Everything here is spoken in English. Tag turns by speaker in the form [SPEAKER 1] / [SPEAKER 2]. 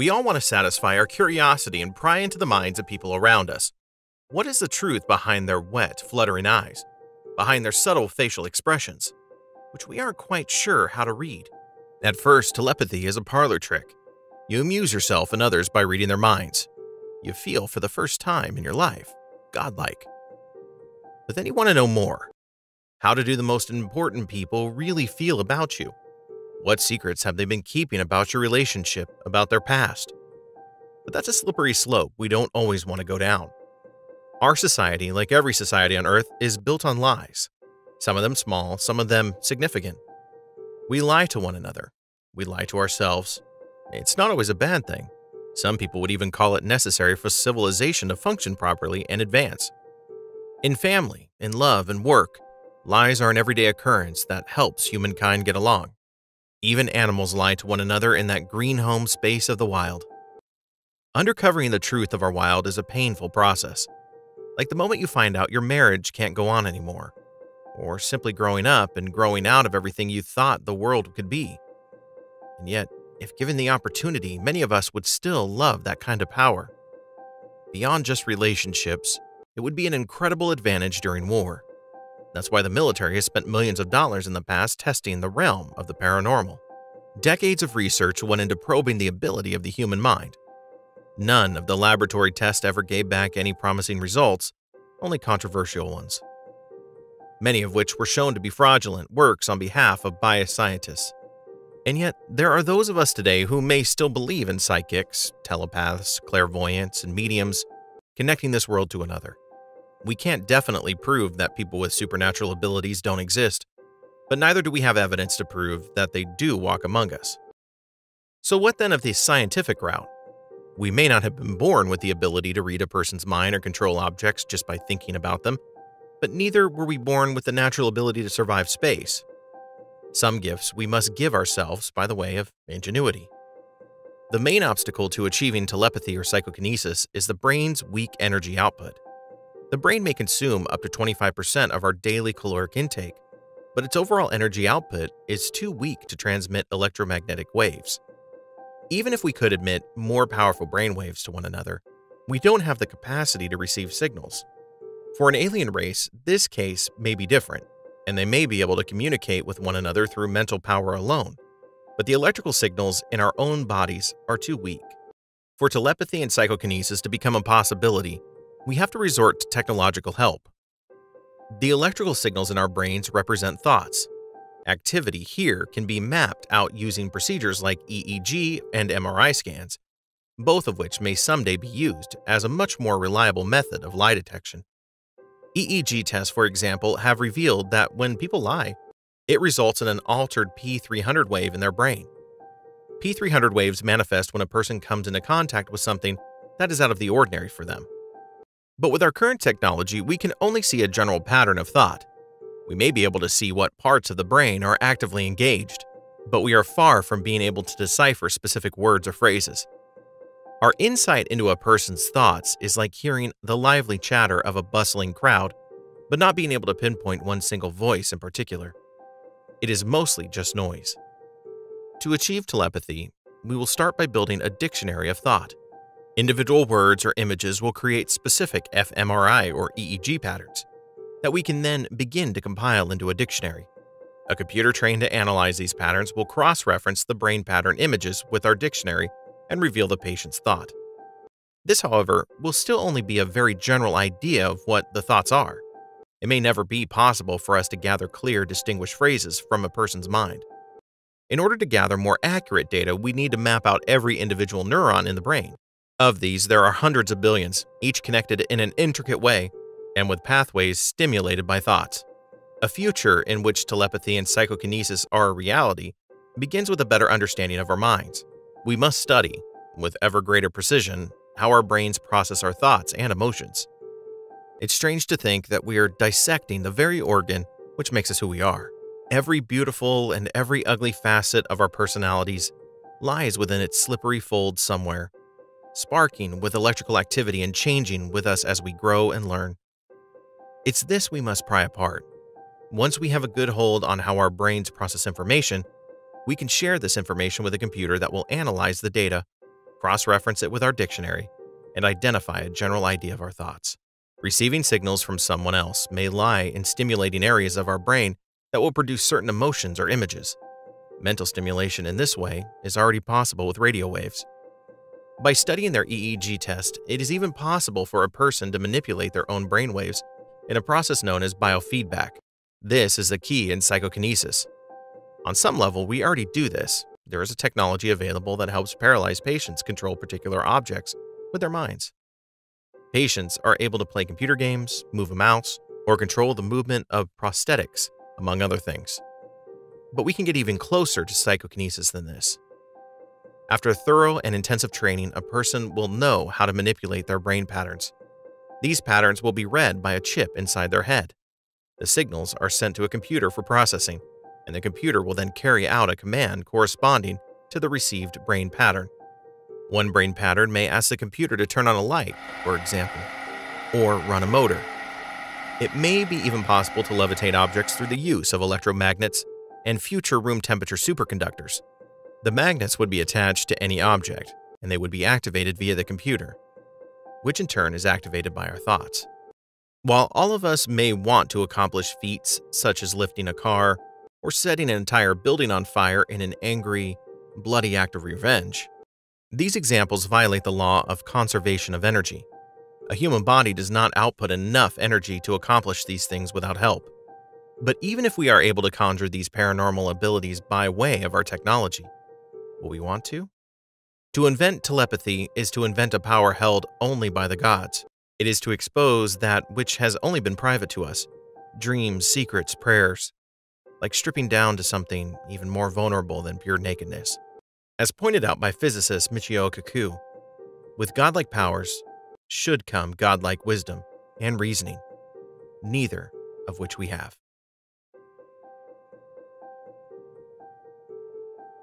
[SPEAKER 1] We all want to satisfy our curiosity and pry into the minds of people around us. What is the truth behind their wet, fluttering eyes, behind their subtle facial expressions, which we aren't quite sure how to read? At first, telepathy is a parlor trick. You amuse yourself and others by reading their minds. You feel for the first time in your life godlike. But then you want to know more. How to do the most important people really feel about you? What secrets have they been keeping about your relationship, about their past? But that's a slippery slope we don't always want to go down. Our society, like every society on Earth, is built on lies. Some of them small, some of them significant. We lie to one another. We lie to ourselves. It's not always a bad thing. Some people would even call it necessary for civilization to function properly and advance. In family, in love, and work, lies are an everyday occurrence that helps humankind get along. Even animals lie to one another in that green home space of the wild. Undercovering the truth of our wild is a painful process. Like the moment you find out your marriage can't go on anymore, or simply growing up and growing out of everything you thought the world could be. And yet, if given the opportunity, many of us would still love that kind of power. Beyond just relationships, it would be an incredible advantage during war. That's why the military has spent millions of dollars in the past testing the realm of the paranormal. Decades of research went into probing the ability of the human mind. None of the laboratory tests ever gave back any promising results, only controversial ones. Many of which were shown to be fraudulent works on behalf of biased scientists. And yet, there are those of us today who may still believe in psychics, telepaths, clairvoyants, and mediums connecting this world to another. We can't definitely prove that people with supernatural abilities don't exist, but neither do we have evidence to prove that they do walk among us. So, what then of the scientific route? We may not have been born with the ability to read a person's mind or control objects just by thinking about them, but neither were we born with the natural ability to survive space. Some gifts we must give ourselves by the way of ingenuity. The main obstacle to achieving telepathy or psychokinesis is the brain's weak energy output. The brain may consume up to 25% of our daily caloric intake, but its overall energy output is too weak to transmit electromagnetic waves. Even if we could emit more powerful brain waves to one another, we don't have the capacity to receive signals. For an alien race, this case may be different, and they may be able to communicate with one another through mental power alone, but the electrical signals in our own bodies are too weak. For telepathy and psychokinesis to become a possibility, we have to resort to technological help. The electrical signals in our brains represent thoughts. Activity here can be mapped out using procedures like EEG and MRI scans, both of which may someday be used as a much more reliable method of lie detection. EEG tests, for example, have revealed that when people lie, it results in an altered P300 wave in their brain. P300 waves manifest when a person comes into contact with something that is out of the ordinary for them. But with our current technology, we can only see a general pattern of thought. We may be able to see what parts of the brain are actively engaged, but we are far from being able to decipher specific words or phrases. Our insight into a person's thoughts is like hearing the lively chatter of a bustling crowd, but not being able to pinpoint one single voice in particular. It is mostly just noise. To achieve telepathy, we will start by building a dictionary of thought. Individual words or images will create specific fMRI or EEG patterns that we can then begin to compile into a dictionary. A computer trained to analyze these patterns will cross reference the brain pattern images with our dictionary and reveal the patient's thought. This, however, will still only be a very general idea of what the thoughts are. It may never be possible for us to gather clear, distinguished phrases from a person's mind. In order to gather more accurate data, we need to map out every individual neuron in the brain. Of these, there are hundreds of billions, each connected in an intricate way and with pathways stimulated by thoughts. A future in which telepathy and psychokinesis are a reality begins with a better understanding of our minds. We must study, with ever greater precision, how our brains process our thoughts and emotions. It's strange to think that we are dissecting the very organ which makes us who we are. Every beautiful and every ugly facet of our personalities lies within its slippery fold somewhere sparking with electrical activity and changing with us as we grow and learn. It's this we must pry apart. Once we have a good hold on how our brains process information, we can share this information with a computer that will analyze the data cross reference it with our dictionary, and identify a general idea of our thoughts. Receiving signals from someone else may lie in stimulating areas of our brain that will produce certain emotions or images. Mental stimulation in this way is already possible with radio waves. By studying their EEG test, it is even possible for a person to manipulate their own brainwaves in a process known as biofeedback. This is the key in psychokinesis. On some level, we already do this. There is a technology available that helps paralyzed patients control particular objects with their minds. Patients are able to play computer games, move a mouse, or control the movement of prosthetics, among other things. But we can get even closer to psychokinesis than this. After thorough and intensive training, a person will know how to manipulate their brain patterns. These patterns will be read by a chip inside their head. The signals are sent to a computer for processing, and the computer will then carry out a command corresponding to the received brain pattern. One brain pattern may ask the computer to turn on a light, for example, or run a motor. It may be even possible to levitate objects through the use of electromagnets and future room temperature superconductors. The magnets would be attached to any object, and they would be activated via the computer, which in turn is activated by our thoughts. While all of us may want to accomplish feats such as lifting a car or setting an entire building on fire in an angry, bloody act of revenge, these examples violate the law of conservation of energy. A human body does not output enough energy to accomplish these things without help. But even if we are able to conjure these paranormal abilities by way of our technology, will we want to? To invent telepathy is to invent a power held only by the gods. It is to expose that which has only been private to us dreams, secrets, prayers, like stripping down to something even more vulnerable than pure nakedness. As pointed out by physicist Michio Kaku, with godlike powers should come godlike wisdom and reasoning, neither of which we have.